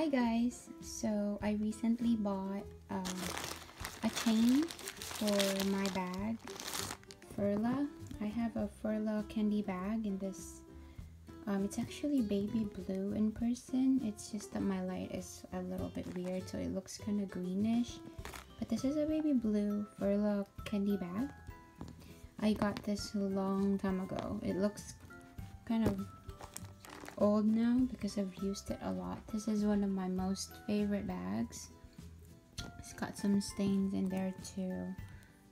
Hi guys! So I recently bought um, a chain for my bag, Furla. I have a Furla candy bag in this, um, it's actually baby blue in person. It's just that my light is a little bit weird so it looks kind of greenish. But this is a baby blue Furla candy bag. I got this a long time ago. It looks kind of old now because I've used it a lot. This is one of my most favorite bags. It's got some stains in there too.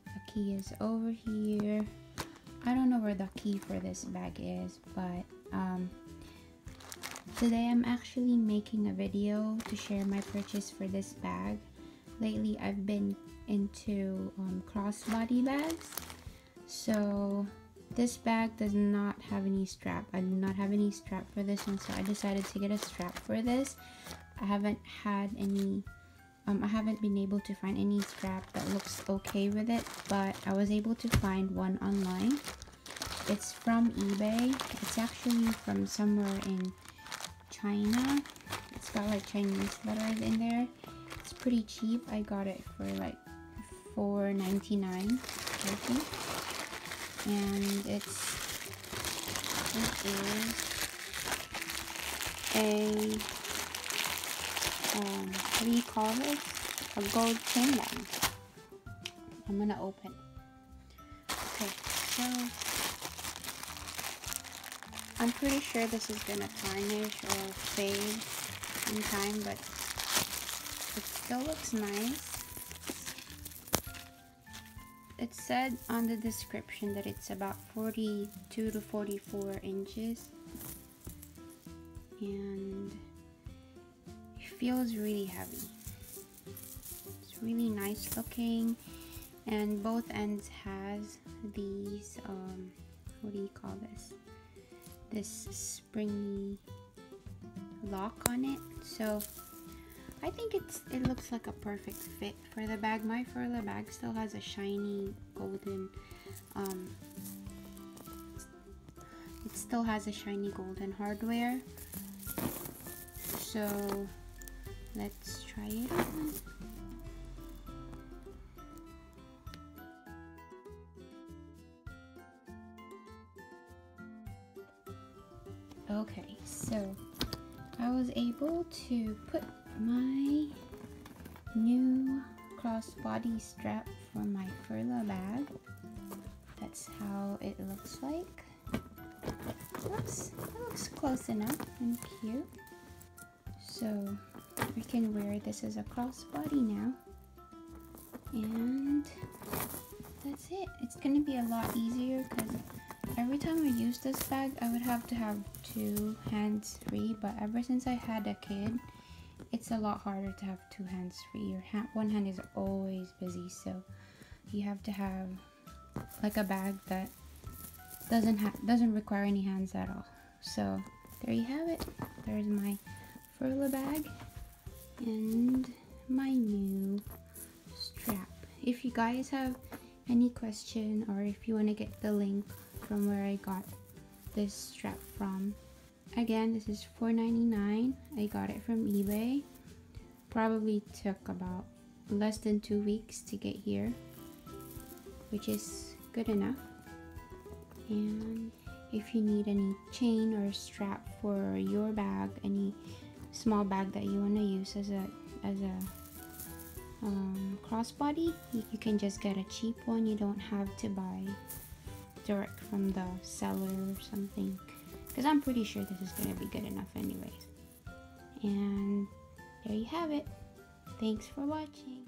The key is over here. I don't know where the key for this bag is, but um, today I'm actually making a video to share my purchase for this bag. Lately I've been into um, crossbody bags. So this bag does not have any strap. I do not have any strap for this one, so I decided to get a strap for this. I haven't had any, um, I haven't been able to find any strap that looks okay with it, but I was able to find one online. It's from eBay. It's actually from somewhere in China. It's got like Chinese letters in there. It's pretty cheap. I got it for like $4.99, I think and it's it is a um, what do you call this? A gold chain bag. I'm gonna open. Okay, so I'm pretty sure this is gonna tarnish or fade in time, but it still looks nice it said on the description that it's about 42 to 44 inches. And it feels really heavy. It's really nice looking. And both ends has these um, what do you call this? This springy lock on it. So I think it's it looks like a perfect fit for the bag. My Furla bag still has a shiny golden um, it still has a shiny golden hardware. So let's try it. Okay, so I was able to put my new crossbody strap for my Furla bag. That's how it looks like. It looks, it looks close enough and cute. So we can wear this as a crossbody now. And that's it. It's gonna be a lot easier because every time I use this bag, I would have to have two hands free. But ever since I had a kid, it's a lot harder to have two hands free. Your hand, one hand is always busy, so you have to have like a bag that doesn't have doesn't require any hands at all. So there you have it. There's my Furla bag and my new strap. If you guys have any question or if you want to get the link from where I got this strap from again this is $4.99 I got it from eBay. Probably took about less than two weeks to get here which is good enough. And if you need any chain or strap for your bag any small bag that you want to use as a as a um, crossbody you, you can just get a cheap one. You don't have to buy direct from the seller or something because I'm pretty sure this is going to be good enough anyways and there you have it thanks for watching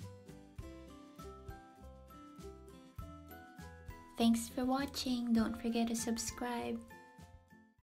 Thanks for watching. Don't forget to subscribe.